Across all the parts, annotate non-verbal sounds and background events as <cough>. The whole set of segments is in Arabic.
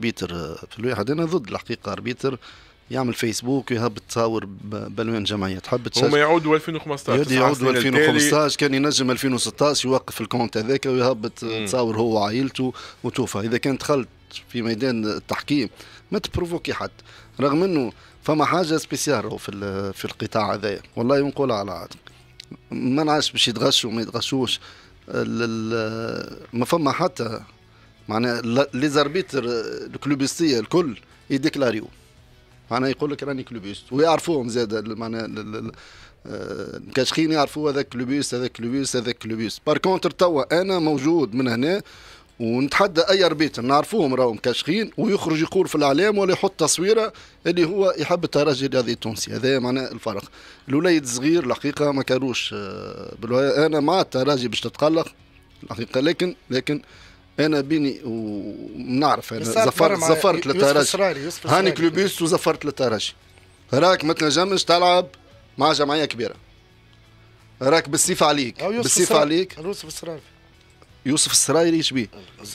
arbitre في الواحد أنا ضد الحقيقة. arbitre يعمل فيسبوك ويهبط تصاور بألوان جمعية. تحب تشجع هما يعودوا 2015 يعودوا 2015 كان ينجم 2016 يوقف ال compte هذاك ويهبط تصاور هو وعائلته وتوفى. إذا كان دخلت في ميدان التحكيم ما تبروفوكي حد. رغم إنه فما حاجة spécial في في القطاع هذايا والله نقولها على عاتق. ما نعرفش باش يتغشوا ما يتغشوش. ما فما حتى معناها les arbitres ال clubistes الكل يديكلاريو. معناها يقول لك راني clubiste ويعرفوهم زاد معناها المكشخين يعرفوا هذاك clubiste هذاك clubiste هذاك clubiste. par contre توا أنا موجود من هنا ونتحدى أي arbitre نعرفوهم راهم مكشخين ويخرج يقول في الإعلام ولا يحط تصويره اللي هو يحب الترجي الرياضي التونسي. هذا معناه الفرق. الوليد صغير الحقيقة ما كاروش آه، أنا مع الترجي باش تتقلق الحقيقة لكن لكن أنا بيني ونعرف أنا زفرت زفرت للترجي هاني clubiste وزفرت للترجي راك ما تنجمش تلعب مع جمعية كبيرة. راك بالسيف عليك بالسيف عليك. يوسف السرايري يوسف السرايري إيش بيه؟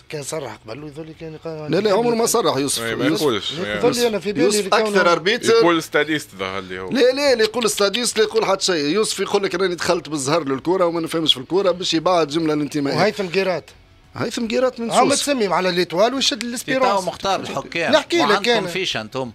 كان صرح قبل كان لا لا عمره ما صرح يوسف. ما يقولش يقول أنا في بالي يوسف أكثر arbitre يقول stadiste ظهر اللي هو. لا لا اللي يقول stadiste لا يقول حتى شيء. يوسف يقول لك راني دخلت بالزهر للكورة وما نفهمش في الكورة باش يبعد جملة الانتماء. وهيثم قيرات هيثم قيرات من سوس. هو متسمي على l'Étoile ويشد ال Espérance مختار الحكام. نحكي لك عندكم fiche أنتم؟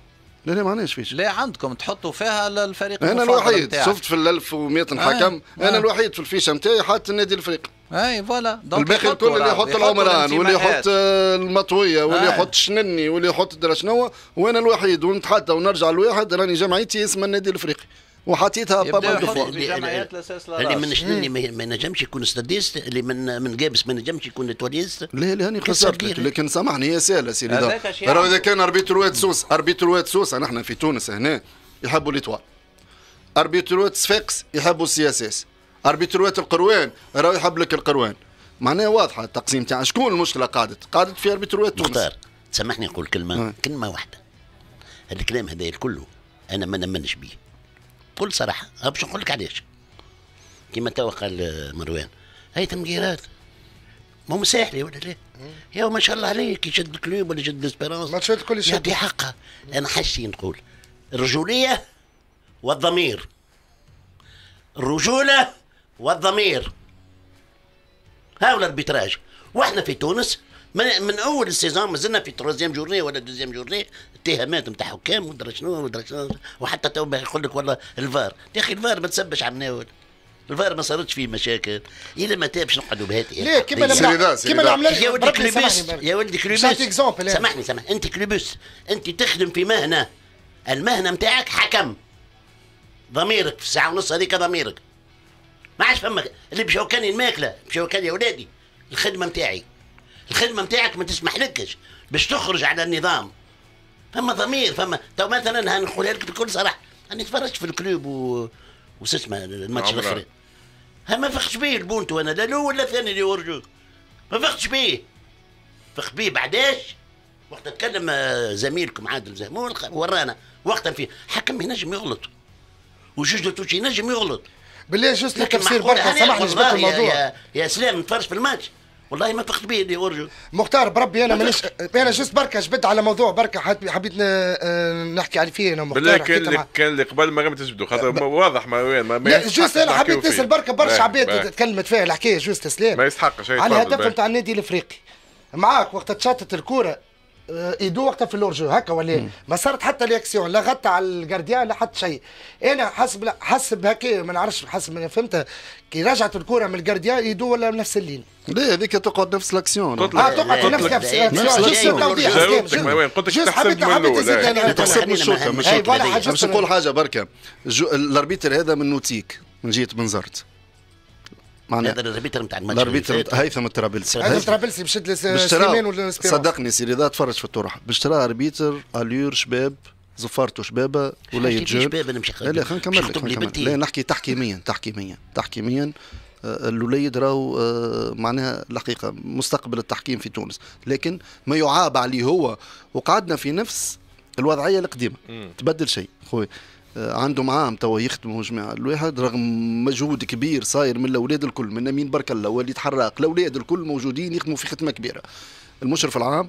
لا لا ما عندناش fiche. لا عندكم. تحطوا فيها الفريق أنا الوحيد. شفت في ال 1100 حكم؟ آه. أنا الوحيد في الفيشة نتاعي حاط النادي الافريقي أي voilà. الباقي الكل اللي يحط العمران واللي يحط المطوية واللي يحط شنني واللي يحط درا شنو وأنا الوحيد. ونتحدى ونرجع لواحد راني جمعيتي اسمها النادي الإفريقي. وحطيتها par défaut اللي من شنني ما ينجمش يكون stadiste اللي من من جابس ما ينجمش يكون étoiliste. لا لا هاني خسرت لك لكن سامحني هي سهله سيدي راه إذا كان اربيتروات سوس اربيتروات سوس نحن في تونس هنا يحبوا l'Étoile اربيتروات صفاقس يحبوا ال CSS اربيتروات القروان راه يحب لك القروان. معناها واضحة التقسيم تاع شكون المشكلة قادت؟ قادت في اربيتروات تونس. مختار تسمحني نقول كلمة كلمة واحدة. الكلام هذا كله أنا ما نمنش به بكل صراحة باش نقول لك علاش. كما توا قال مروان. هيثم قيرات ما هو مساحلي ولا لا. يا ما شاء الله عليك يشد ال Club ولا يشد ال Espérance ما تشد كل شيء. يعطي حقها أنا حشي نقول. الرجولية والضمير. الرجولة والضمير. هاو ال arbitrage وإحنا في تونس من, من أول ال saison مازلنا في troisième journée ولا deuxième journée. اتهامات نتاع حكام ودرا شنو ودرا شنو. وحتى تو يقول لك والله الفار. يا أخي الفار ما تسبش على الناول. الفار ما صارتش فيه مشاكل. إذا ما تابش نقعدوا بهاتي ليه؟ كيما لما كيما لما يا ولدي clubiste يا ولدي clubiste سامحني سامحني. أنت clubiste أنت تخدم في مهنة. المهنة نتاعك حكم. ضميرك في الساعة ونص هذيك ضميرك. ما عادش فما اللي مشاو كان الماكلة مشاو كان يا ولادي. الخدمة نتاعي الخدمة نتاعك ما تسمح لكش باش تخرج على النظام. فما ضمير فما تو مثلا هنقولها لك بكل صراحة أنا تفرجت في ال Club و وش اسمه الماتش الآخر ها ما فقتش بيه البونتو أنا لا الأول ولا الثاني l'hors-jeu ما فقتش بيه. فقت بيه بعداش؟ وقت تكلم آه، زميلكم عادل زهمون ورانا. وقتا في حكم ينجم يغلط. و juge de touche ينجم يغلط. بالله juste لك تفسير بركه سامحني جبت الموضوع. يا, يا سلام نتفرج في الماتش. والله ما فقت بيه l'hors-jeu مختار بربي أنا مانيش أنا juste بركة جبت على موضوع بركة حبيت آه، نحكي عليه فيه أنا مختار بالله كان اللي كان اللي قبل ما غمت تجبدوا خاطر واضح ما وين ما, لا juste أنا حبيت نسال بركة برشا عباد تكلمت فيها الحكاية juste سلام ما يستحقش على الهدف نتاع النادي الإفريقي. معاك وقت تشتت الكورة ايدو وقتها في l'hors-jeu هكا ولا ما صارت حتى réaction لا غطى على ال gardien لا حتى شيء. أنا حسب حسب هكا ما نعرفش حسب ما فهمت كي رجعت الكرة من الجارديان ايدو ولا نفس اللين. لا هذيك تقعد نفس الأكسيون. آه تقعد نفس الأكسيون. قلت لك تحسب من الأول تحسب من الشوطه مش باش نقول حاجة بركة. الأربيتر هذا من نوتيك من جهه بنزرت معناها هذا الاربيتر نتاع الماتش الاربيتر هيثم الترابلسي هيثم. الترابلسي مشد سليمان ولا صدقني سيري ذا تفرج في الطرح. باش ترى اربيتر أليور شباب زفارته شبابة ولا جون شباب أنا مش لا لا خلينا نكمل لا نحكي تحكيميا تحكيميا تحكيميا. آه، الوليد راهو آه، معناها الحقيقة مستقبل التحكيم في تونس. لكن ما يعاب عليه هو وقعدنا في نفس الوضعية القديمة. تبدل شيء خويا. آه، عندهم عام توا يخدموا جماعة. الواحد رغم مجهود كبير صاير من الأولاد الكل من أمين برك الله وليد حراق الأولاد الكل موجودين يخدموا في خدمة كبيرة. المشرف العام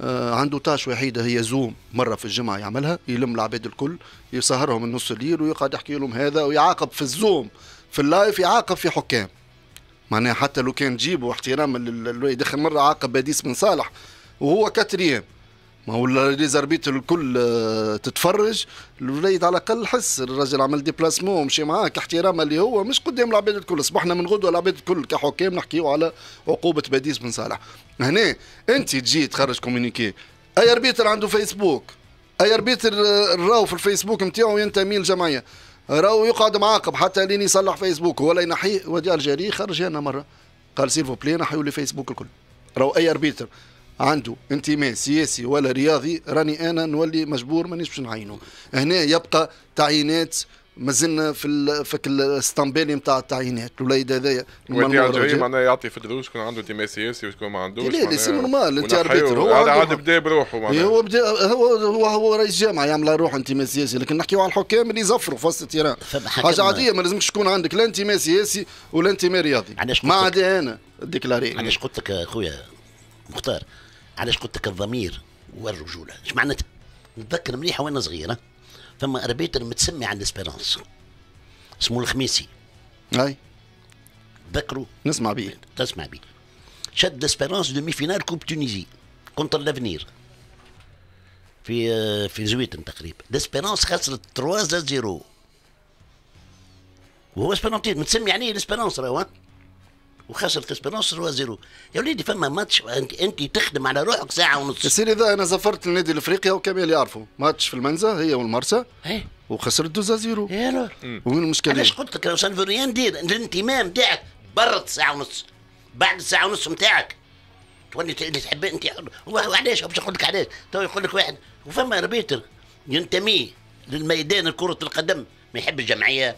آه عنده tâche وحيدة هي Zoom مرة في الجمعة يعملها يلم العباد الكل يسهرهم من نص الليل ويقعد يحكي لهم هذا ويعاقب في ال Zoom في ال live يعاقب في حكام. معناها حتى لو كان جيبوا احتراما يدخل مرة عاقب باديس بن صالح وهو quatrième ما هو les arbitres الكل آه، تتفرج. الوليد على الأقل حس الراجل عمل déplacement ومشي معاك احتراما اللي هو. مش قدام العباد الكل. اصبحنا من غدوه العباد الكل كحكام نحكيو على عقوبة باديس بن صالح. هنا انت تجي تخرج communiqué أي arbitre عنده فيسبوك أي arbitre آه، راهو في الفيسبوك نتاعو ينتمي للجمعية. راهو يقعد معاقب حتى لين يصلح فيسبوك ولا ينحيه وديع الجريء خرج هنا مرة. قال s'il vous plaît نحيوا لي فيسبوك الكل. راهو أي arbitre عنده انتماء سياسي ولا رياضي راني أنا نولي مجبور مانيش باش نعينه هنا يبقى تعيينات مازلنا في في الاسطنبالي نتاع التعيينات. الوليد هذايا ودي الجاي معناها يعطي في الدروس شكون عنده انتماء سياسي وشكون ما عندوش لا لا c'est normal انت arbitre هو هذا عاد بدا بروحه معناها. هو بدا هو هو, هو رئيس جامعة يعمل روح انتماء سياسي لكن نحكيو على الحكام اللي يزفروا في وسط ال terrain حاجة عادية ما لازمش تكون عندك لا انتماء سياسي ولا انتماء رياضي. ما عدا أنا déclaré علاش قلت لك أخويا مختار؟ علاش قلت لك الضمير والرجولة؟ إيش معناتها؟ نتذكر مليحه وأنا صغيره فما arbitre متسمي على الاسبيرانس اسمه الخميسي. أي. تذكروا؟ نسمع به تسمع به شد اسبيرانس demi-finale coupe Tunisie contre l'Avenir. في في زويتن تقريبا. الاسبيرانس خسرت 3 0 وهو espérantiste متسمي عليه الاسبيرانس راهو وخسرت اسبيرونس 3 0 يا وليدي فما ماتش أنت تخدم على روحك ساعة ونص. يا سيدي إذا أنا زفرت النادي الإفريقي وكامل يعرفوا. ماتش في المنزه هي والمرسى إيه. وخسرت 2 0 يا وين المشكلة؟ علاش قلت لك ça veut rien dire الانتماء نتاعك برد ساعة ونص. بعد الساعة ونص نتاعك تولي اللي تحب أنت هو علاش؟ باش نقول لك علاش. تو يقول لك واحد وفما arbitre ينتمي للميدان كرة القدم. ما يحب الجمعية.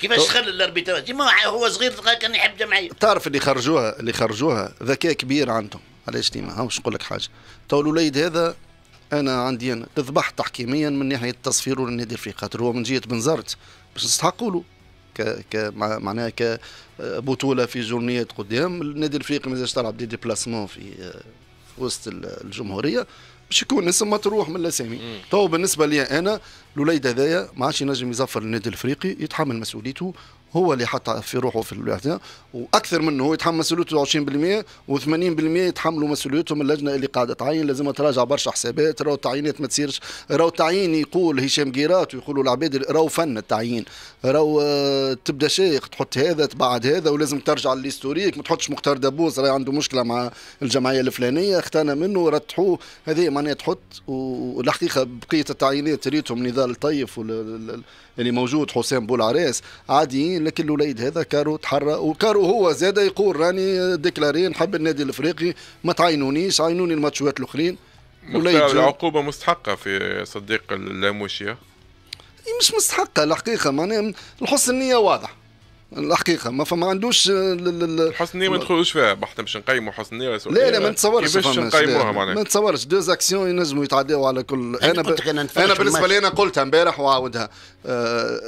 كيفاش خلى ال arbitrage؟ ديما هو صغير كان يحب جمعيه تعرف اللي خرجوها اللي خرجوها ذكاء كبير عندهم. علاش ديما؟ باش نقول لك حاجة. تو الوليد هذا أنا عندي أنا. تذبح تحكيميا من ناحية التصفير للنادي الافريقي خاطر هو من جهة بنزرت باش نستحقوا له. ك ك معناها كبطوله في جورنيات قدام. النادي الافريقي مازالش تلعب des déplacements في وسط الجمهورية. باش يكون اسم مطروح من الأسامي. تو بالنسبة لي أنا الوليد هذايا ما عادش ينجم يزفر النادي الإفريقي يتحمل مسؤوليته هو اللي حط في روحه في الاعتناء وأكثر منه هو يتحمل مسؤوليته 20% و80% يتحملوا مسؤوليتهم اللجنة اللي قاعدة تعين لازم تراجع برشا حسابات راهو التعيينات ما تصيرش. راهو التعيين يقول هشام قيرات ويقولوا العباد راهو فن التعيين. راهو آه، تبدأ شيخ تحط هذا تبعد هذا ولازم ترجع لل historique. ما تحطش مختار دبوس راه عنده مشكلة مع الجمعية الفلانية اختانا منه رتحوه. هذه معناها تحط والحقيقة بقية التعيينات ريتهم نضال طيف اللي موجود حسام بولعراس عاديين لكن الوليد هذا كارو تحرى وكارو هو زاد يقول راني déclaré نحب النادي الإفريقي ما تعينونيش عينوني الماتشات الأخرين. العقوبة مستحقة في صديق اللاموشية مش مستحقة الحقيقة معناها الحسن النية واضح. الحقيقة ما فما عندوش حسن ما ندخلوش فيها. بحث باش نقيموا حسن لا لا ما نتصورش كيفاش نقيموها معناها؟ ما نتصورش. deux actions ينجموا يتعداو على كل. أنا ب... أنا بالنسبة لي أنا قلتها امبارح وعاودها. آه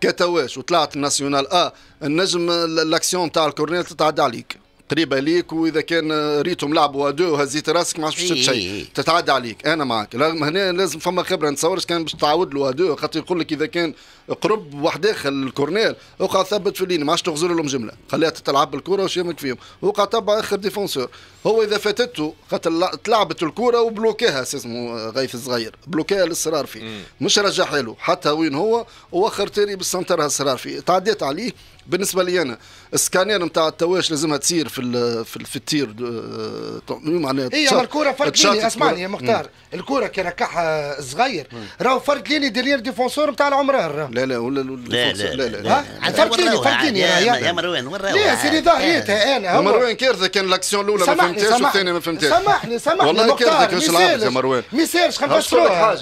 ك touche وطلعت ال nationale آه النجم الأكسيون تاع ال corner تتعدى عليك. قريبه ليك وإذا كان ريتهم لعبوا deux وهزيت راسك ما عادش شيء إيه. تتعدى عليك. أنا معك هنا لازم فما خبرة. نتصورش كان باش تعاود له deux خاطر يقول لك إذا كان قرب واحد داخل ال corner اقعد ثبت في ال ligne ما عادش تغزر لهم جملة. خليها تلعب بالكرة وش يمك فيهم. وقع تبع آخر défenseur. هو إذا فاتته خاطر تلعبت الكرة وبلوكيها اسمه غيث الصغير. بلوكيها للصرارفي. مش رجعها له. حتى وين هو وآخر تاني بالسنتر الصرار فيه. تعديت عليه. بالنسبة لي أنا السكانير نتاع التواش لازمها تصير في في, في التير معناها هي الكره فرد ليني اسمعني يا مختار. الكره كي ركعها صغير راهو فرد ليني ديرير ديفونسور نتاع العمران. لا لا ولا لا لا لا لا. فرد ليني فرد ليني يا مروان وراها لا سيدي ظاهريتها أنا مروان كارثه كان الاكسيون الأولى ما فهمتهاش والثانية ما فهمتهاش. سامحني سامحني والله كارثه كيفاش لعبت يا مروان. ما يصيرش خلينا نفسروها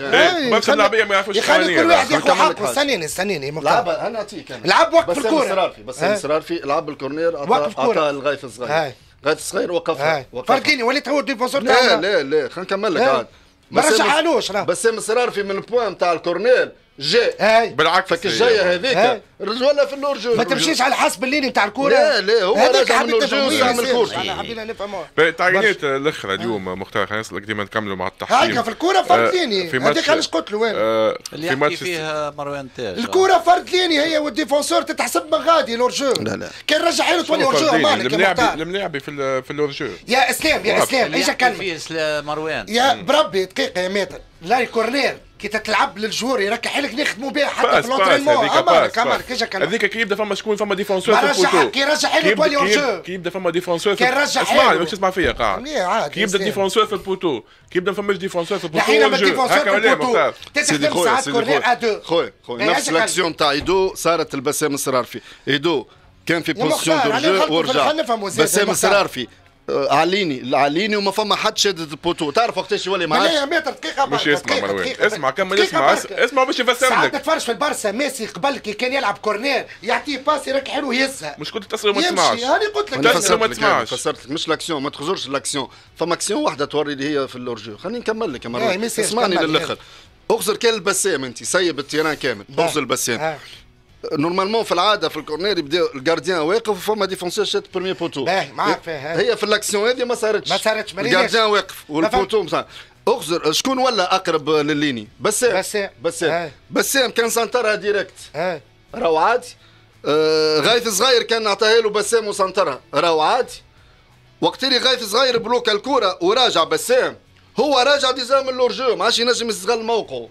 برشا اللاعبيه ما يعرفوش يخلي كل واحد ياخذ حقه استنيني استنيني لعب أنا نعطيك لعب وقف الكورة. بس اصرار في لعب الكورنير عطى الغيث الصغير. غيث الصغير وقفها. فرقيني وليت هو ديفونسور لا لا لا خلينا نكمل لك عاد. ما رجعهالوش بس اصرار في من البوان نتاع الكورنير. جاء بالعكس فك الجايه هذيك. ولا في اللورجو ما تمشيش على حسب الليني نتاع الكورة. لا لا هو راجع من اللورجو ويعمل كورس انا حبينا نفهموا تعيينات الاخرى اليوم مختار خلينا نسالك ديما نكملوا مع التحكيم. هاكا في الكورة فرد ليني. هذيك علاش قلت له آه في ماتش فيها مروان تاج الكورة فرد ليني هي والديفونسور تتحسب من غادي لورجو لا لا. كان رجع حيله تولي لورجو مالك الملاعبي في في اللورجو يا إسلام يا إسلام إيش كلمه مروان. يا بربي دقيقة يا ماتر لا كورنير. كي تتلعب للجور يركح لك نخدموا بها حتى في لونترينمون امالك امالك إيش هذيك كي يبدا فما شكون فما ديفونسور في البوتو كي يرجع حيله تولي اون كي يبدا فما ديفونسور كي يرجع اسمعني مش تسمع فيا قاعد. كي يبدا défenseur في ال poteau كي يبدا فماش défenseur في ال poteau حينما défenseur في ال poteau تستخدم ساعات corner à deux خويا خويا. نفس الأكسيون تاع ايدو صارت البسام السرارفي ايدو كان في position de jeu ورجع بسام السرارفي آه، عليني عليني وما فما حد شادد ال poteau. تعرف وقتاش يولي معاك لا maître دقيقه مش يسمع مروان اسمع كمل اسمع اسمع باش يفسر لك. ساعات تتفرج في البارسا ميسي قبل كي كان يلعب corner يعطيه passe يرك حلو يهزها مش كنت تسال وما تسمعش. هاني قلت لك. تسال وما تسمعش. فسرت لك مش l'action ما تخزرش l'action. فما أكسيون واحدة توري اللي هي في ال hors-jeu خليني نكمل لك يا مروان. اسمعني للآخر. اغزر كان البسام انت سيب ال terrain كامل. اغزر البسام. normalement في العادة في ال corner يبدأ ال gardien واقف وفما défenseur شات premier poteau باهي معاك فيها هي. في الأكسيون هذه ما صارتش. ما صارتش ال gardien واقف وال poteau أخزر شكون ولا أقرب لليني؟ بسام. بسام. بسام. بسام. كان سنترها direct راهو عادي. آه غايث صغير كان نعطيها له بسام وسنترها. راهو عادي. وقت اللي غايث صغير بلوكا الكوره وراجع بسام هو راجع ديزام ال hors-jeu ما عادش ينجم يستغل موقعه.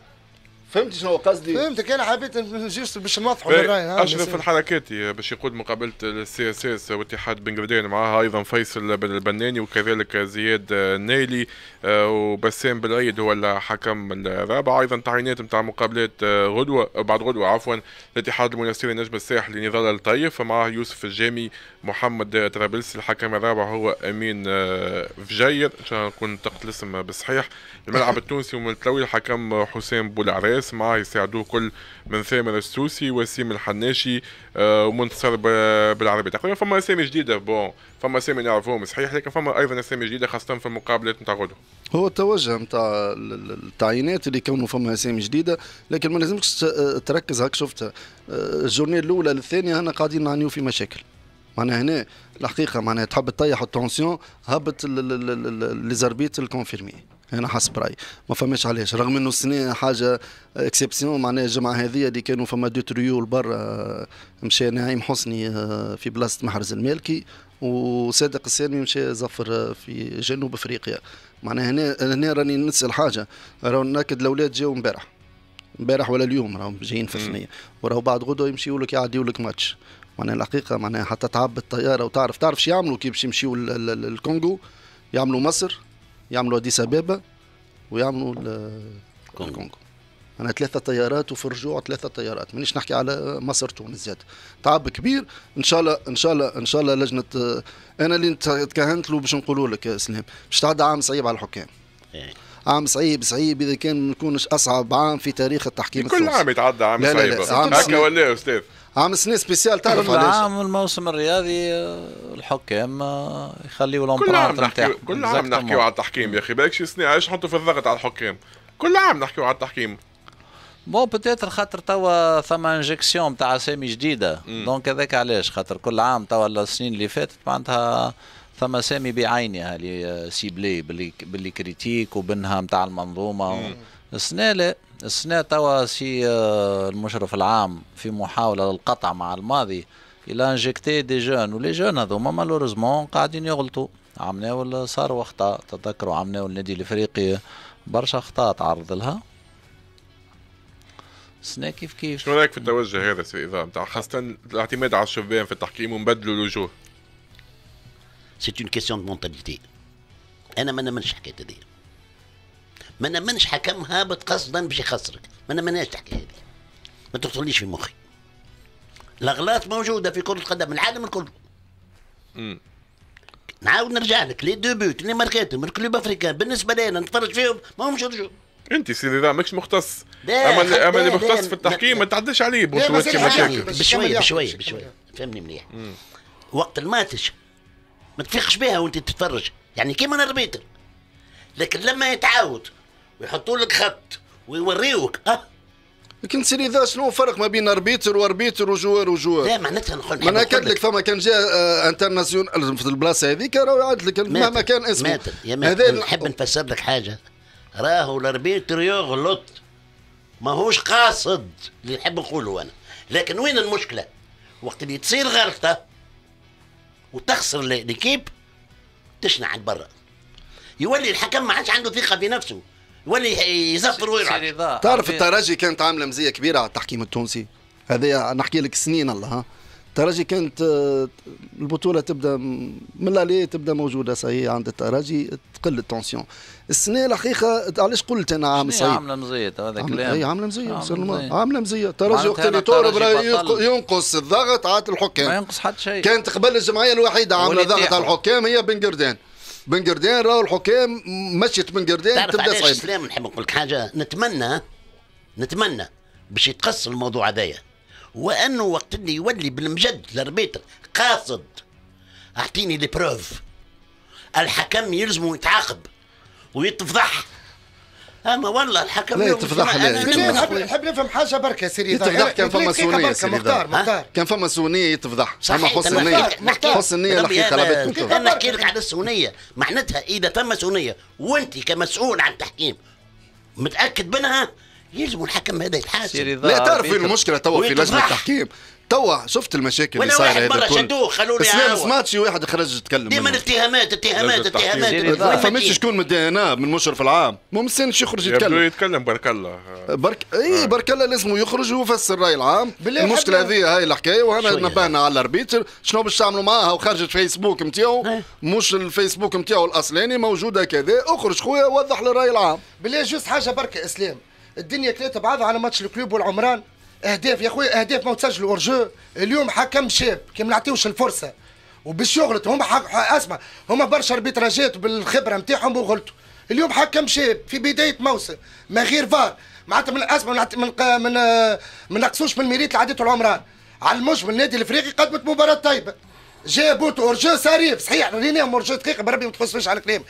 فهمت شنو قصدي؟ فهمتك أنا حبيت juste باش نوضحوا الراي أشرف الحركاتي باش يقود مقابلة ال CSS واتحاد بن قردان معها أيضا فيصل بن البناني وكذلك زياد نايلي آه، وبسام بالعيد هو الحكم الرابع. أيضا تعيينات نتاع مقابلات آه، غدوة بعد غدوة عفوا الاتحاد المنستيري نجم الساحلي نضال الطيف معه يوسف الجامي محمد طرابلسي الحكم الرابع هو أمين آه، فجير إن شاء الله نكون نطقت الاسم بالصحيح الملعب التونسي ومن التلوي الحكم حسام بولعراس معاه يساعدوه كل من ثامر السوسي وسيم الحناشي آه، ومنتصر بالعربية. تقريبا فما أسامي جديدة. bon فما أسامي نعرفوهم صحيح لكن فما أيضا أسامي جديدة خاصة في المقابلات نتاع غدو هو التوجه نتاع التعيينات اللي كونوا فما أسامي جديدة لكن ما لازمش تركز هاك. شفتها آه، ال journée الأولى للثانية هنا قاعدين نعنيو في مشاكل. معناها هنا الحقيقة معناها تحب تطيح la tension هبط les arbitres confirmés. أنا حسب رايي ما فماش علاش. رغم إنه السنة حاجة exception معناها الجمعة هذه اللي كانوا فما deux trios برا مشى نعيم حسني آه، في بلاصة محرز المالكي وصادق السامي مشى زفر في جنوب أفريقيا. معناها هنا هنا راني نسال حاجة راهو ناكد الأولاد جاوا امبارح. امبارح ولا اليوم راهم جايين في الثنية. وراهو بعد غدوة يمشيوا لك يعديوا لك ماتش. معناها الحقيقة معناها حتى تعب الطياره وتعرف تعرف شو يعملوا كي باش يمشيوا الكونغو؟ يعملوا مصر يعملوا اديس ابابا ويعملوا الكونغو. أنا ثلاثة طيارات وفي الرجوع ثلاثة طيارات. مانيش نحكي على مصر تونس زاد. تعب كبير. إن شاء الله إن شاء الله إن شاء الله لجنة أنا اللي تكهنت له باش نقولوا لك يا سلام باش تعدى عام صعيب على الحكام. إيه. عام صعيب صعيب إذا كان ما يكونش أصعب عام في تاريخ التحكيم كل عام يتعدى عام لا صعيب. لا لا هكا ولا يا أستاذ؟ عام سنة spéciale تعرف علاش عام الموسم الرياضي الحكام يخليوا ال empreinte نتاعهم. كل عام نحكيو على التحكيم يا أخي. بالك شي سنة علاش نحطوا في الضغط على الحكام كل عام نحكيو على التحكيم. bon peut-être خاطر توا ثم injection تاع أسامي جديدة. donc هذاك علاش؟ خاطر كل عام توا السنين اللي فاتت معناتها ثم اسامي بعينها اللي ciblés par les par les critiques وبنها نتاع المنظومة. السنة لا السنة توا سي آه، المشرف العام في محاولة للقطع مع الماضي إلى injecter des jeunes و les jeunes هذوما malheureusement قاعدين يغلطوا. عملوا صاروا أخطاء تذكروا عملوا النادي الإفريقي برشا أخطاء تعرض لها. سنة كيف كيف؟ شنو رأيك في التوجه هذا سي رضا نتاع خاصة الاعتماد على الشبان في التحكيم ونبدلوا الوجوه. c'est une question de mentalité أنا ما نمنش حكاية هذه. ما نمنش حكم هابط قصدا باش يخسرك. ما نمناش تحكي هذه. ما تدخليش في مخي. الأغلاط موجودة في كرة القدم العالم الكل. نعاود نرجع لك. les deux buts اللي ماركاتهم ال Club Africain بالنسبة لنا نتفرج فيهم ما همش رجوع أنت سي رضا ماكش مختص. اما اللي اما اللي مختص في التحكيم ما تعداش عليه بشوية بشوية بشوية. فهمني مليح وقت الماتش ما تفيقش بها وانت تتفرج. يعني كيما ال arbitre لكن لما يتعاود ويحطوا لك خط ويوريوك آه. لكن سي رضا شنو الفرق ما بين arbitre و arbitre و joueur و joueur؟ لا معناتها نقول ما ناكد لك فما كان جاء آه international في البلاصة هذيك راهو يعد لك مهما كان اسمه. هذا نحب نفسر لك حاجة. راهو ال arbitre يغلط. ماهوش قاصد. اللي نحب نقوله أنا. لكن وين المشكلة؟ وقت اللي تصير غلطة وتخسر ليكيب تشنع عند برا. يولي الحكم ما عادش عنده ثقة في نفسه. يولي يزفر ويرعب تعرف الترجي كانت عاملة مزية كبيرة على التحكيم التونسي. هذا نحكي لك سنين الله ها. الترجي كانت البطولة تبدأ من لالي تبدأ موجودة صحيح عند الترجي تقل التونسيون السنة الحقيقة علاش قلت أنا عام صحيح؟ عاملة مزية هذا كلام اي عاملة مزية عاملة مزية. الترجي وقت اللي تورب ينقص الضغط على الحكام. ما ينقص حتى شيء. كانت قبل الجمعية الوحيدة عاملة ضغط على الحكام هي بن قردان بن قردان راهو الحكام مشيت بن قردان تبدأ صعيب سلام نحب نقول لك حاجة نتمنى نتمنى باش يتقص الموضوع هذايا. وانه وقت اللي يولي بالمجد الاربيتر قاصد. أعطيني لي بروف الحكم يلزم يتعاقب ويتفضح. أما والله الحكم لا يتفضح لا نحب نفهم حاجة برك يا سيدي. يتفضح. كان فما سونية مختار مختار. كان فما سونية يتفضح. اما حسن النية. حسن النية الحقيقة أنا نحكي لك على السونية. معناتها إذا تم سونية وانت كمسؤول عن التحكيم متأكد منها؟ يلزم الحكم هذا يتحاسب. لا تعرف وين المشكلة توا في لجنة التحكيم؟ توا شفت المشاكل اللي صايرة هذا مرة شدوه خلوني ما سمعتش واحد خرج يتكلم ديما اتهامات اتهامات اتهامات ما فماش شكون من أنا من المشرف العام. مو مستنيش يخرج يتكلم. يتكلم برك الله برك إي آه. برك الله لازم يخرج ويفسر الراي العام. المشكلة هذه هاي الحكاية وأنا نبهنا على ال arbitre. شنو باش تعملوا معاها؟ وخرجت فيسبوك نتاعو مش الفيسبوك نتاعو الأصلاني موجودة كذا. أخرج خويا وضح للراي العام. بالله juste حاجة برك إسلام. الدنيا كليتها بعضها على ماتش الكلوب والعمران. اهداف يا خويا اهداف ما تسجلوا hors-jeu اليوم حكم شاب كي ما نعطيوش الفرصة. وباش يغلط هما حق اسمع هما برشا اربيتراجات بالخبرة نتاعهم وغلطوا. اليوم حكم شاب في بداية موسم ما غير فار معناتها من اسمع من من من نقصوش من ال mérite اللي عديته العمران. على المجمل النادي الإفريقي قدمت مباراة طيبة. جاب but hors-jeu صريف صحيح ريناهم hors-jeu دقيقة بربي ما تخصوش على الكلام.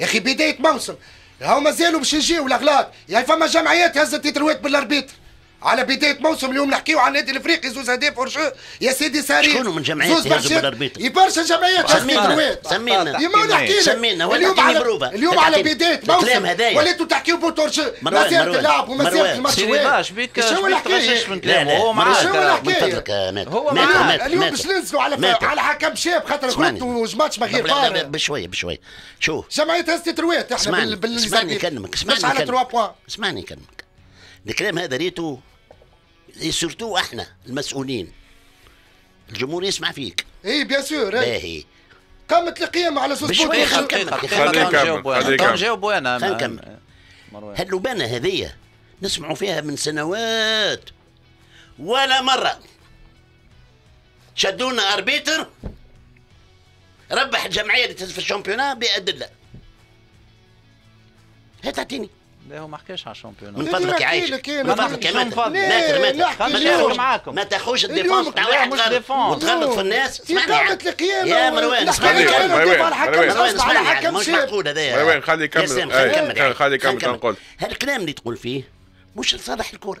يا أخي بداية موسم هاو مازالوا باش يجيو الأغلاط. يعني فما جمعيات هزت تيتروات بالاربيتر على بداية موسم اليوم نحكيو على النادي الإفريقي زوز اهداف ورشو يا سيدي ساري شكون من جمعيات يهزوا بالاربيتر برشا جمعيات سمينا سمينا. نحكي لك. سمينا. اليوم على اليوم على بداية موسم. وليتوا تحكيو بوتورشو مسيره اللعب ومسيره الماتش بيك شنو الحكاية من هو معاك شنو الحكاية هو معاك اليوم باش ننزلوا على على حكم شاب خاطر قلت وجماتش ما غير فار بشوية بشوية. شوف جمعية هزت ترويت. إحنا اسمعني نكلمك اسمعني نكلمك اسمعني نكلمك الكلام هذا ريتو سورتو إحنا المسؤولين. الجمهور يسمع فيك. اي بيان سور باهي. قامت القيم على سوس بوتو خلي نكمل. نجاوب أنا خلي نكمل. هاللبانه هذية نسمعوا فيها من سنوات. ولا مرة. شدونا arbitre. ربح الجمعية اللي في championnat بأدلة. هات تعطيني. لا هو ما حكاش على championnat. من فضلك يا عايش من فضلك يا maître maître. maître معاكم. ما تاخوش défense تاع واحد وتغلط في الناس. اسمعني يا مروان اسمعني مروان اسمعني مش معقول هذايا مروان خلي يكمل. خلي يكمل. تنقل هالكلام اللي تقول فيه مش لصالح الكره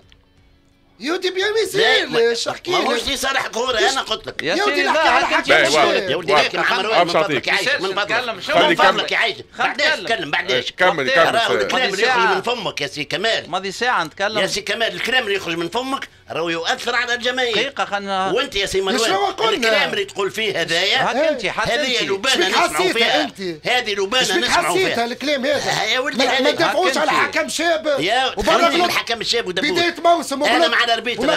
يودي بيا ميسيل احكي لي. ماهوش صالح كورة أنا قلت لك. يا ودي نحكي على حكي يا ودي نحكي مع مروان من فضلك يعيش من فضلك. من فضلك يعيش بعداش تكلم بعداش كمل كمل الكلام اللي يخرج من فمك يا سي كمال. ماضي ساعة نتكلم. يا سي كمال الكلام اللي يخرج من فمك راهو يؤثر على الجماهير. دقيقة خلنا وانت يا سي مروان الكلام اللي تقول فيه هذايا هاك أنت حتى هذه لبانة نسمعوا فيها. هذه لبانة نسمعوا فيها. الكلام هذا. <laughs> يا ولدي ما تدافعوش على حكم شاب. يا خليني الحكم الشاب بداية موسم أنا مع الاربيتر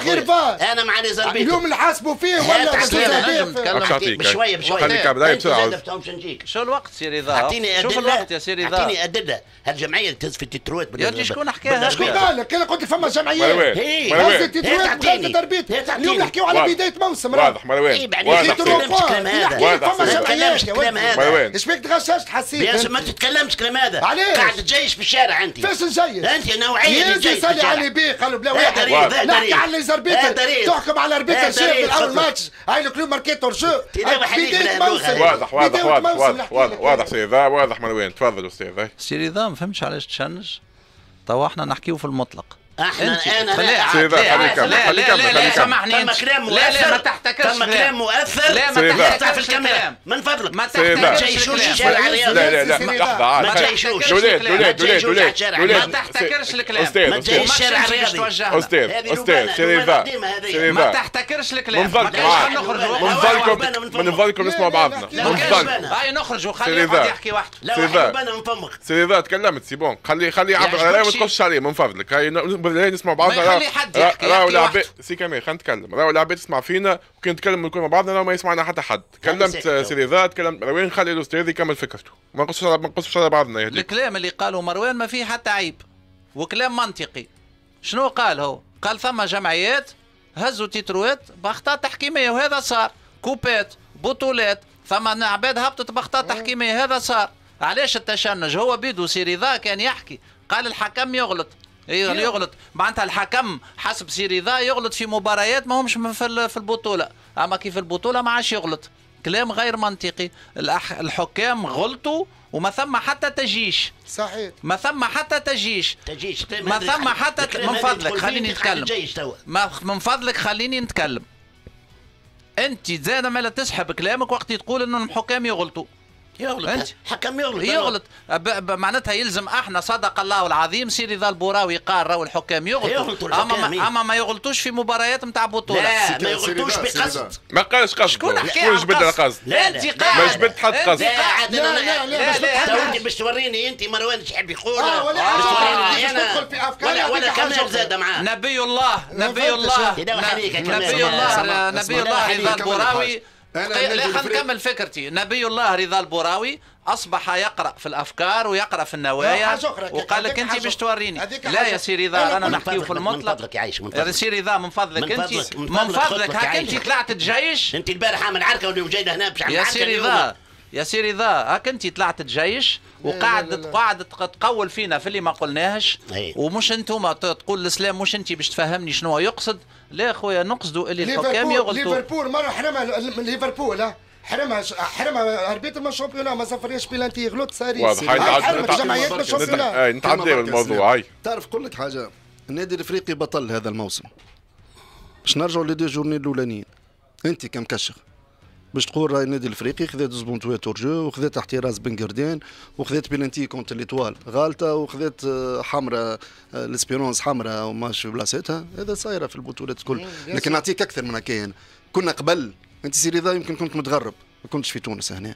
أنا مع نزار اليوم اللي حاسبوا فيه ولا بشوية بشوية. خليك كامل شو الوقت سيري ذا أعطيني شوف الوقت يا سيري ذا أعطيني أدلة. هالجمعيه اللي تهز في التتروات يا شكون حكاها؟ شكون قال لك أنا قلت فما جمعيات هي التتروات التربيت اليوم نحكيو على بداية موسم واضح مروان. اي بعدين ما تتكلمش كلام هذا. فما جمعيات كلام هذا. إيش بك تغششت حسيت ما تتكلمش كلام هذا. علاش قاعد تجيش في الشارع أنت. فاش نجيش. أنت نوعية جاي سالي علي بيه قالوا بلا واحد. نحكي على زربيت تحكم على ربيت الشاب الأول ماتش. هاي الكلوب ماركيتور شو واضح واضح واضح واضح واضح واضح سيدي ذا واضح من وين تفضل أستاذ. سيدي ذا ما فهمتش علاش تشنج؟ توا إحنا نحكيو في المطلق. أحنا أنا خليك لا لا لا سامحني تم كلام مؤثر لا لا ما تحتكرش تم كلام. مؤثر. لا ما تحتكرش الكاميرا من فضلك. ما تحتكرش الرياضي لا لا لا لحظة ما تجيشوش ولاد ولاد ولاد ولاد ما تحتكرش الكلام. أستاذ ما تجيش الشارع الرياضي أستاذ أستاذ سيريفا ما تحتكرش الكلام. من فضلك من فضلكم من فضلكم نسمعوا بعضنا من فضلكم هاي نخرج وخلي واحد يحكي وحده لا فمك سيريفا تكلمت سي بون خلي خلي لا ما تخش عليه من فضلك هاي نسمعوا بعضنا ما يخلي حد يحكي راهو العباد سي كمان خلينا نتكلم. راهو العباد تسمع فينا وكي نتكلم الكل مع بعضنا راهو ما يسمعنا حتى حد. كلمت سيدي ذات كلمت وين نخلي الأستاذ يكمل فكرته. ما نقصش ما نقصش على بعضنا يهديك الكلام اللي قاله مروان ما فيه حتى عيب وكلام منطقي. شنو قال هو؟ قال ثم جمعيات هزوا titres باخطاء تحكيمية وهذا صار. coupe ات بطولات ثم عباد هبطت باخطاء تحكيمية هذا صار. علاش التشنج؟ هو بيدو سيريذا كان يحكي. قال الحكم يغلط. أيوه يغلط. معناتها الحكم حسب سيريذا يغلط في مباريات ما همش في البطولة. أما كيف البطولة ما عادش يغلط. كلام غير منطقي. الأح... الحكام غلطوا وما ثم حتى تجيش. صحيح. ما ثم حتى تجيش. تجيش. ما ثم حتى من فضلك خليني نتكلم. ما من فضلك خليني نتكلم. أنت زاد ما لا تسحب كلامك وقت تقول انه الحكام يغلطوا. يغلط. أنت؟ حكم يغلط. يغلط. معناتها يلزم أحنا صدق الله العظيم سيري ذا البوراوي قال راهو الحكام يغلطوا. أما ما أما ما يغلطوش في مباريات نتاع بطولة. لا ما يغلطوش بقصد. ما قالش قصد. شكون حكى شكون جبد القصد لا لا. ما جبت حد قصد. لا عاد لا لا لا لا انت باش توريني انت مروان إيش يحب يقول؟ آه ولا تدخل في أفكار ولا ولا كمان زاد معاه. نبي الله نبي الله. نبي الله نبي الله رضا البوراوي لا خلينا نكمل فكرتي. نبي الله رضا البوراوي أصبح يقرأ في الأفكار ويقرأ في النوايا. وقال لك أنت باش توريني. لا يا سي رضا أنا نحكيه في المطلق. يا سي رضا من فضلك. أنت من فضلك هاك أنت طلعت تجيش أنت البارح عامل عركه واليوم جاي لهنا باش يا سي رضا يا سي رضا هاك انت طلعت تجيش وقاعد قاعد تقول فينا في اللي ما قلناهش ومش أنتم تقول الاسلام مش انت باش تفهمني شنو يقصد. لا خويا نقصدوا اللي الحكام يغلطوا ليفربول مرة حرمها ليفربول حرمها حرمها arbitre من championnat ما سفرياش بيلانتي غلط ساري واضح. حرمت جمعيات من championnat نتعداو الموضوع. هاي تعرف نقول لك حاجة. النادي الإفريقي بطل هذا الموسم. باش نرجعوا لدي جورني الأولانيين. انت كمكشخ. باش تقول راهي النادي الافريقي خذات زبونتوات اورجو وخذات احتراز بن قردان وخذات بلانتي كونت ليتوال غالطة وخذات حمراء الاسبيرونس حمراء وماشي بلاصتها. هذا صايرة في البطولات الكل. لكن نعطيك أكثر من هكا كنا قبل أنت سيري يمكن كنت متغرب ما كنتش في تونس هنا.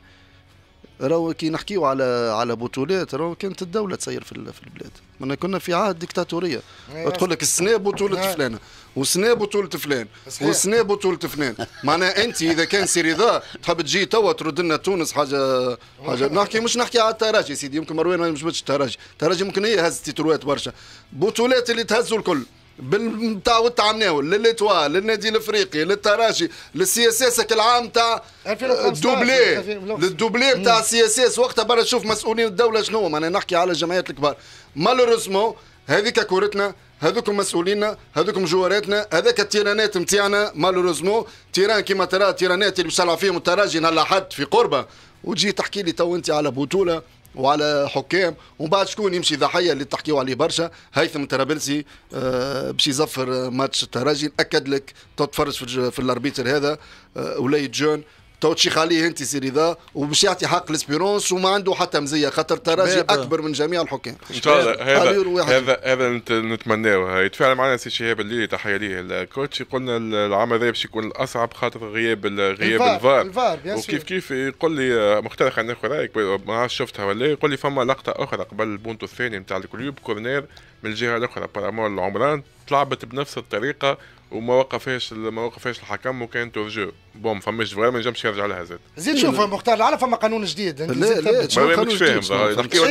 راهو كي نحكيو على على بطولات راهو كانت الدولة تسير في في البلاد. منا كنا في عهد ديكتاتورية. أيوة. تقول لك السنة بطولة أيوة. فلانه وسنه بطولة فلان وسنه بطولة فلان. معناها أنت إذا كان سيري ذا تحب تجي توا ترد لنا تونس حاجة حاجة. نحكي مش نحكي على التراجي سيدي يمكن مروان ما يجبدش التراجي التراجي ممكن هي هزت تيتروات برشا. بطولات اللي تهزوا الكل. بالتاع والتعناول للاتوال للنادي الإفريقي للتراجي للسي إس إس العام تاع الدوبلي للدوبلي نتاع السي إس إس. وقتها برا تشوف مسؤولين الدولة شنو أنا نحكي على الجمعيات الكبار. malheureusement هذيك كورتنا هذوكم مسؤولينا هذوكم joueur اتنا هذاك ال terrain ات نتاعنا malheureusement terrain كيما ترى ال terrain ات اللي باش فيهم الترجي نهار في قربة. وتجي تحكي لي تو أنت على بطولة. وعلى حكام. ومن بعد شكون يمشي ضحية اللي تحكيو عليه برشا هيثم ترابلسي آه باش يزفر ماتش الترجي ناكد لك تتفرج في, ال arbitre هذا آه وليد جون. تو تشيخ عليه انت سيري ذا وباش يعطي حق الإسبيرانس وما عنده حتى مزية. خاطر ترجي أكبر من جميع الحكام. إن شاء الله. هذا هذا هذا نتمناه. يتفاعل معنا سي شهاب الليلي تحية ليه. الكوتش قلنا العام هذا باش يكون الأصعب خاطر غياب غياب الفار, الفار. وكيف كيف يقول لي مختلف عن ناخذ رايك ما عادش شفتها ولا يقول لي فما لقطة أخرى قبل البونتو الثاني نتاع الكليوب كورنير من الجهة الأخرى. بارامون العمران تلعبت بنفس الطريقة وما وقفاش ما وقفاش الحكم وكان تورجو بون فماش فغير ما نجمش يرجع لها زاد. زيد شوف مختار العالم فما قانون جديد. لا لا ما مش فاهم نحكيو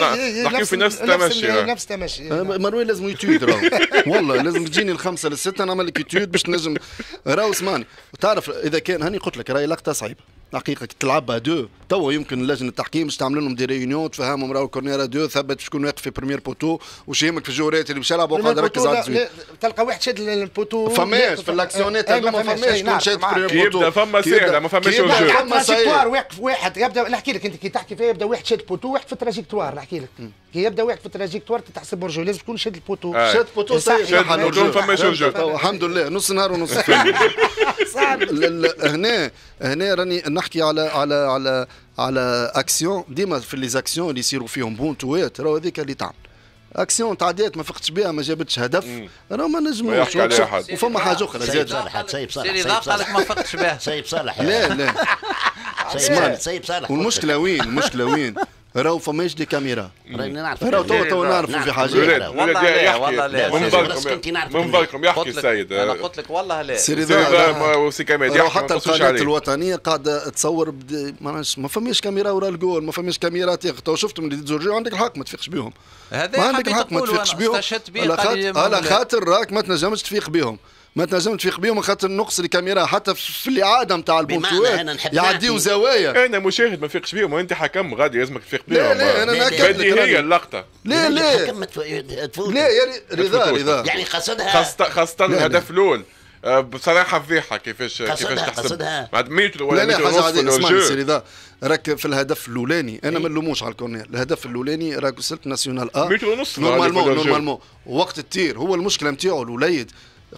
نحكيو في نفس التمشي نفس التمشي مروان لازم يتود راهو. <laughs> والله لازم تجيني الخمسة للستة نعمل لك يتود باش نجم. راهو اسمعني. تعرف إذا كان هاني قلت لك راهي لقطة صعيبة. حقيقه كي تلعبها دو. توا يمكن لجنة التحكيم باش تعمل لهم دي ريونيون تفهمهم راهو كورنيرا دو ثبت شكون واقف في بريمير بوتو وش يهمك في الجورات اللي باش يلعبوا وقاعد ركز على الزويد تلقى واحد شاد البوتو فماش في الاكسيونات هذوما ما فماش. شكون شاد بريمير بوتو يبدا فما سهله ما فماش تراجيكتوار واقف واحد يبدأ نحكي لك انت كي تحكي فيها يبدأ واحد شاد بوتو واحد في التراجيكتوار نحكي لك. كي يبدأ واحد في التراجيكتوار تحسب برجو لازم تكون شاد البوتو شاد بوتو شاد البوتو فماش الحمد لله نص نهار ونص. <laughs> هنا هنا راني نحكي على على على على اكسيون ديما في لي زاكسيون اللي يصيروا فيهم بونتوات راهو هذيك اللي تعمل. اكسيون تعديت ما فقتش بها ما جابتش هدف. راه ما نجموش. وفما حاجة أخرى. زاد صالح سيب صالح سيري قال لك ما فقتش بها. سيب صالح. لا لا. سيب صالح. والمشكلة وين؟ المشكلة وين؟ راهو فماش des caméras. راني نعرف راهو تو تو نعرفوا في حاجة. والله لا والله لا. من بالكم من بالكم يحكي السيد. أنا قلت لك والله لا. سيري سي كاميرا. حتى القناه الوطنية قاعدة تصور ما ما فماش كاميرا ورا الجول ما فماش كاميرا تو شفتهم اللي زوجو عندك الحق ما تفيقش بهم ما عندك الحق ما تفيقش بهم على خاطر راك ما تنجمش تفيق بهم ما تنجم تفيق بهم خاطر نقص الكاميرا حتى في الإعادة نتاع البونتوات يعديوا زوايا. أنا مشاهد ما فيقش بهم وأنت حكم غادي لازمك تفيق بهم لا لا أنا ناكد لك هي اللقطة. لا لا. لا يا رضا رضا. يعني قصدها خاصه خاصة الهدف الأول. بصراحة فضيحة كيفاش كيفاش تحسب. بعد ميتر ولا لا لا حاجة عادية. اسمعني سي رضا. راك في الهدف الأولاني. أنا ما نلوموش على الكورنير الهدف الأولاني راك وصلت ناسيونال أ. متر ونص نورمالمون نورمالمون وقت التير هو المشكلة نتاعو الوليد.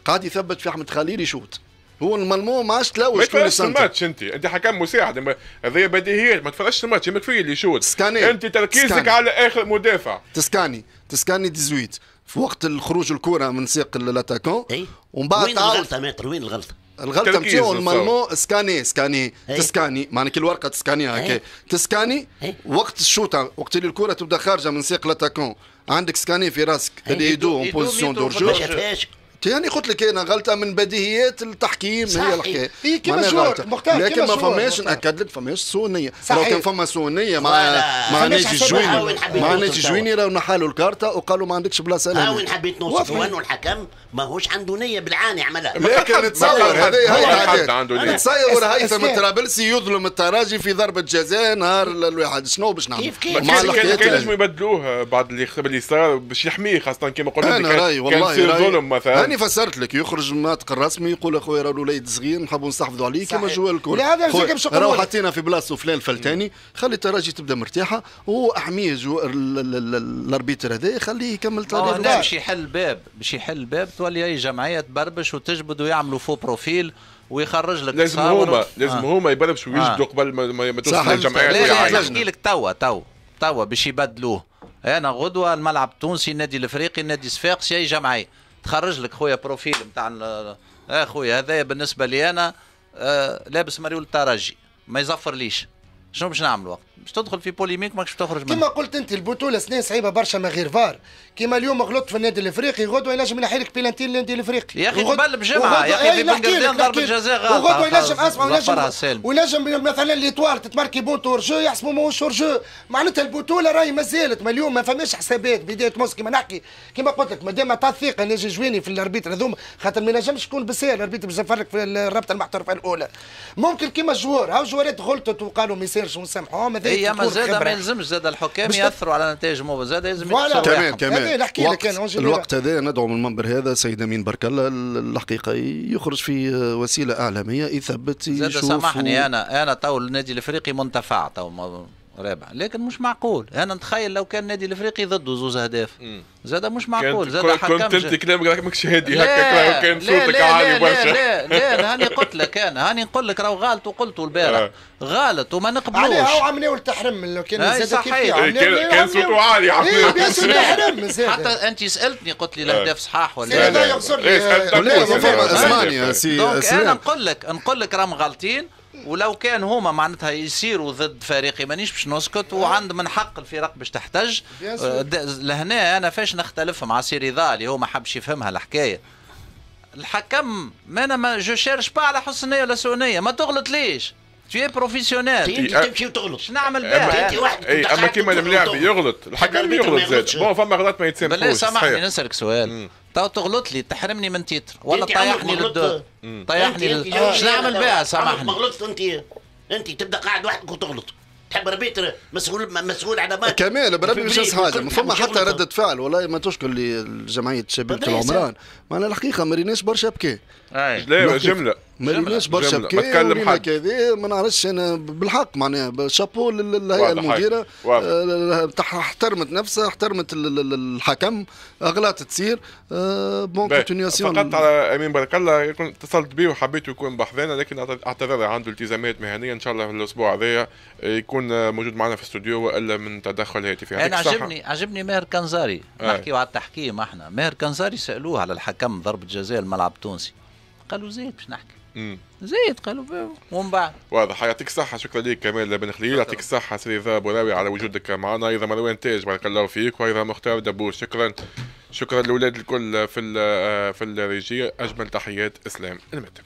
قاعد يثبت في أحمد خليل يشوت هو الملمو ما عادش تلوش ما تفرجش الماتش أنت. أنت حكم مساعد. هذه بديهيات ما تفرجش الماتش. يمك فيه اللي يشوت. تسكاني. أنت تركيزك تسكاني. على آخر مدافع. تسكاني. تسكاني 18 في وقت الخروج الكره من سيق الأتاكون. ومن بعد وين الغلطة ماتر وين الغلطة؟ الغلطة نتاعو الملمو سكاني سكاني تسكاني. معنى كل ورقه تسكاني هكا تسكاني. وقت الشوطه وقت اللي الكره تبدأ خارجة من سيق الأتاكون. عندك سكاني في راسك. اللي يدو اون بوزيسيون دورجو ما شافهاش يعني قلت لك أنا غلطة من بديهيات التحكيم هي الحكاية. هي كيما جور لكن ما فماش نأكد لك فماش سوء نيه لو كان فما سوء نيه مع مع ناجي الجويني مع ناجي الجويني راهو نحالوا الكارتة وقالوا ما عندكش بلاصة ها وين حبيت نوصف انه الحكم ماهوش عنده نية بالعاني عملها. لكن تصور هذه هي تصور هيثم الطرابلسي يظلم التراجي في ضربة جزاء نهار الواحد. شنو باش نعمل؟ كيف كيف؟ مع كان ينجموا يبدلوه بعد اللي اللي صار باش يحميه خاصة كما قلت أنا راي والله كان ظلم مثلا. أنا فسرت لك يخرج الناطق الرسمي يقول أخويا راه الوليد صغير نحبوا نستحفظوا عليه كما جوا الكل. راهو حطينا في بلاصتو فلان الفلتاني خلي الترجي تبدأ مرتاحة وهو أحمية جو ال arbitre هذا خليه يكمل طريقه باش يحل باب باش يحل باب تولي أي جمعية تبربش وتجبد ويعملوا faux profil ويخرج لك لازم هما لازم آه. هما يبربشوا ويجبدوا قبل ما, ما توصل الجمعيات نحكي لك توا توا توا باش يبدلوه. أنا غدوة الملعب التونسي النادي الإفريقي النادي الصفاقسي أي جمعية. تخرج لك خويا profil نتاع يا خويا هذايا بالنسبة لي أنا آه لابس مريول الترجي ما يزفر ليش شنو باش نعمل وقت باش تدخل في polémique ماكش تخرج منها. كما قلت أنت البطولة سنين صعيبة برشا ما غير فار. كما اليوم غلطت في النادي الإفريقي غدوة ينجم ينحي لك بيلانتي للنادي الإفريقي. يا أخي قبل بجمعة يا أخي في بن قردان ضربة جزاء غلط. وغدوة ينجم أسمع وينجم وينجم مثلا l'Étoile تتماركي but en hors-jeu يحسبوا ماهوش hors-jeu معناتها البطولة راهي مازالت ما اليوم ما فماش حسابات. بداية موسم كما نحكي. كما قلت لك ما دام تاع الثقة نجي جويني في الأربيتر هذوما خاطر ما نجمش يكون بسير الأربيتر باش يفرق في الرابطة المحترفة الأولى. ممكن كما جوار هاو جوارات غلطت وقالوا ما يصيرش ونسامحوهم هذا ما زاد ما يلزمش زاد الحكام يأثروا على نتائج مو زاد لازم كمان كمان نحكي لك أنا الوقت هذا ندعو من المنبر هذا سيد امين برك الله الحقيقة يخرج في وسيلة أعلامية يثبت يشوف زاد سامحني أنا أنا تو النادي الإفريقي منتفع تو رابع. لكن مش معقول. أنا نتخيل لو كان النادي الإفريقي ضده زوز اهداف زاد مش معقول. زاد حكم كنت انت كلامك راك ماكش هادي. هكا كان صوتك عالي برشا. لا لا لا هاني قلت لك أنا. هاني نقول لك راهو غلط وقلت البارح. آه. غلط وما نقبلوش. عليه هو عملية التحريم لو كان زاد صحيح. كان صوته عالي حتى أنت سألتني قلت لي الاهداف صحاح ولا لا. يغزر لي اسمعني يا سي أنا نقول لك نقول لك راهم غالطين. ولو كان هما معناتها يسيروا ضد فريقي مانيش باش نسكت وعند من حق الفرق باش تحتج. آه، لهنا أنا فاش نختلف مع سي رضا اللي هو ما حبش يفهمها الحكاية. الحكم ما أنا moi je cherche pas على حسن نية ولا سوء نيه ما تغلط ليش تي professionnel. انت تمشي وتغلط. شنو نعمل بها؟ انت واحد إي أما كيما الملاعب يغلط الحكم يغلط زاد. bon فما غلط ما يتسامحوش بالله سامحني نسألك سؤال. تو تغلط لي تحرمني من titre. ولا طيحني للدور طيحني شنو نعمل بها؟ سامحني. ما غلطت أنت أنت تبدأ قاعد وحدك وتغلط. تحب ربيت مسؤول مسؤول على ما كمال بربي مش حاجة ما فما حتى ردة فعل. والله ما تشكر لي جمعيه شباب العمران ما أنا الحقيقة ما ريناش برشا بكي لا جملة. ما ريناش برشا بكي ما كذا ما نعرفش أنا بالحق معناها شابو للهيئه المديرة آه، احترمت نفسها احترمت الحكم اغلاط تصير bonne continuation فقط على أمين بارك الله اتصلت به وحبيت يكون بحذانا لكن أعتذر عنده التزامات مهنية إن شاء الله في الأسبوع هذايا يكون موجود معنا في الاستوديو والا من تدخل هاتفي. أنا عجبني عجبني ماهر كنزاري. آه. نحكيو على التحكيم إحنا. ماهر كنزاري سألوه على الحكم ضربة جزاء الملعب التونسي. قالوا زيد باش نحكي. زيد قالوا ومن بعد. واضح. يعطيك الصحة. شكرا لك كمال بن خليل. يعطيك الصحة سيدي ذهب وراوي على وجودك معنا. أيضا مروان تاج بارك الله فيك. وأيضا مختار دبوش شكرا. شكرا للأولاد الكل في في الريجي أجمل تحيات. إسلام. المتب